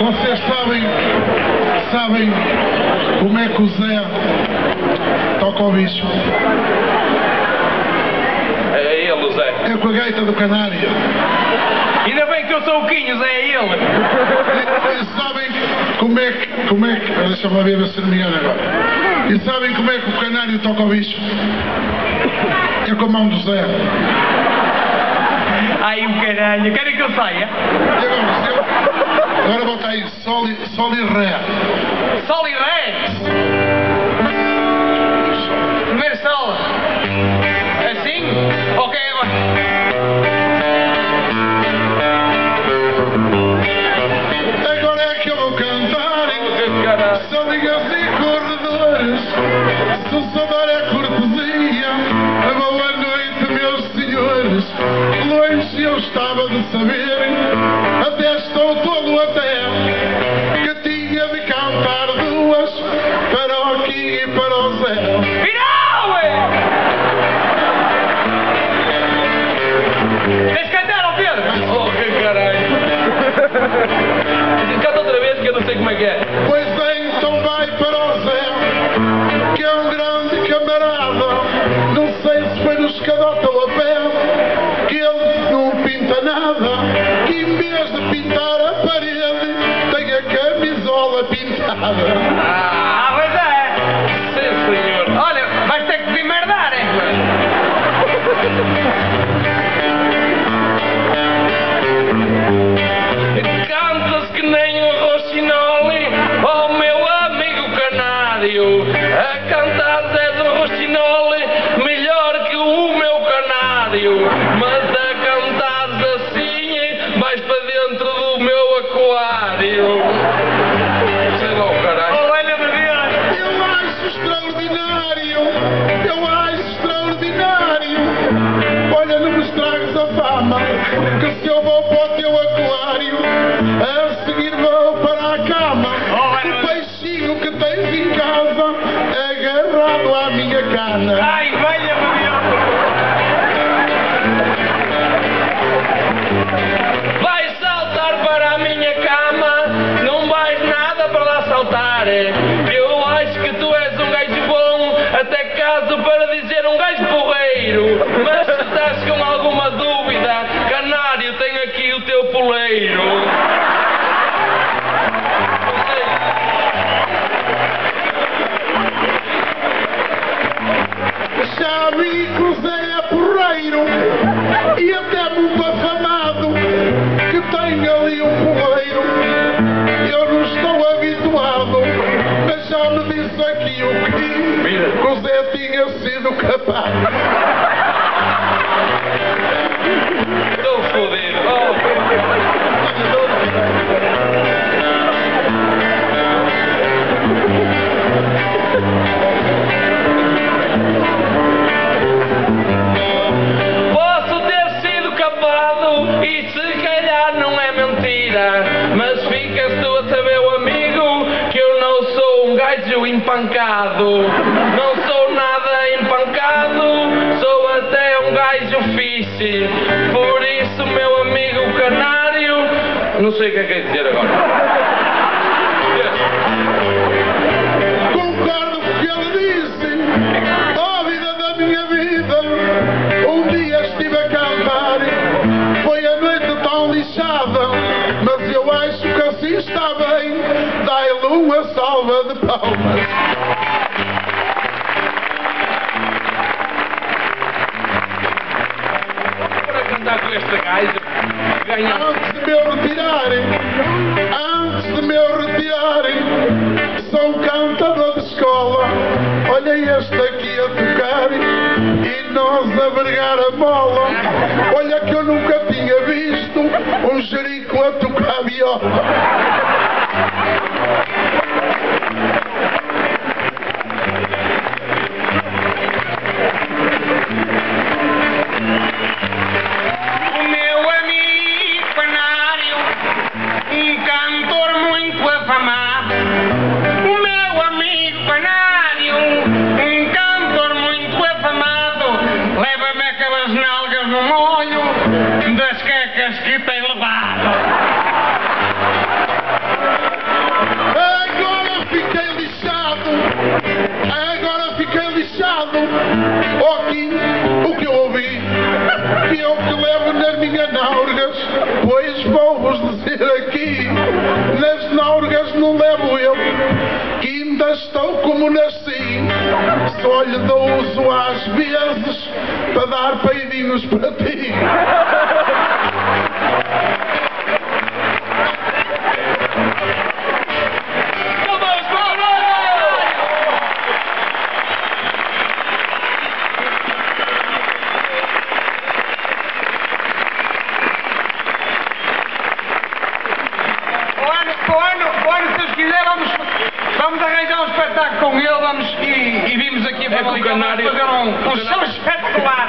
Vocês sabem, sabem como é que o Zé toca o bicho? É ele, Zé. É com a gaita do canário. Ainda bem que eu sou o Quinhos, é ele. E, sabem como é que, como é que, deixa-me ver se não me engano agora. E sabem como é que o canário toca o bicho? É com a mão do Zé. Ai, o caralho. Querem que eu saia? Agora, bota aí sol e, sol e ré. Sol e ré. Primeiro sol. Assim? Ok. Agora Longe eu estava de saber, até estou todo até, que tinha de cantar duas para o Kim e para o Zé. Final, ué! Tens que cantar, ó Pedro! Oh, que caralho! Canta outra vez que eu não sei como é que é. Vez de pintar a parede, tem a camisola pintada. Ah, pois é! Sim, senhor. Olha, vais ter que vir merdar, hein? Cantas que nem o Rochinoli, oh meu amigo canário. A cantar é do Rochinoli, melhor que o meu canário. Que se eu vou para o teu aquário, a seguir vou para a cama. O peixinho que tens em casa, agarrado à minha cana. Ai, valha-me Deus! Vais saltar para a minha cama, não vais nada para lá saltar. Eu acho que tu és um gajo bom, até caso para dizer um gajo porreiro. Mas o teu poleiro. Não sei. Já vi Zé é porreiro e até muito afamado, que tem ali um poleiro. Eu não estou habituado, mas já me disse aqui o que, que o Zé tinha sido capaz. Empancado. Não sou nada empancado, sou até um gajo fixe. Por isso, meu amigo canário, não sei o que é que é dizer agora. De palmas. Para cantar com este gajo, ganha. Antes de me eu retirarem, antes de me eu retirarem, sou um cantador de escola. Olha este aqui a tocar e nós a vergar a mola. Olha que eu nunca tinha visto um jerico a tocar viola. Só lhe dou uso às vezes para dar peidinhos para ti. Vamos, vamos arranjar um espetáculo com ele vamos, vimos aqui a Famalicão é fazer um, um show espetacular.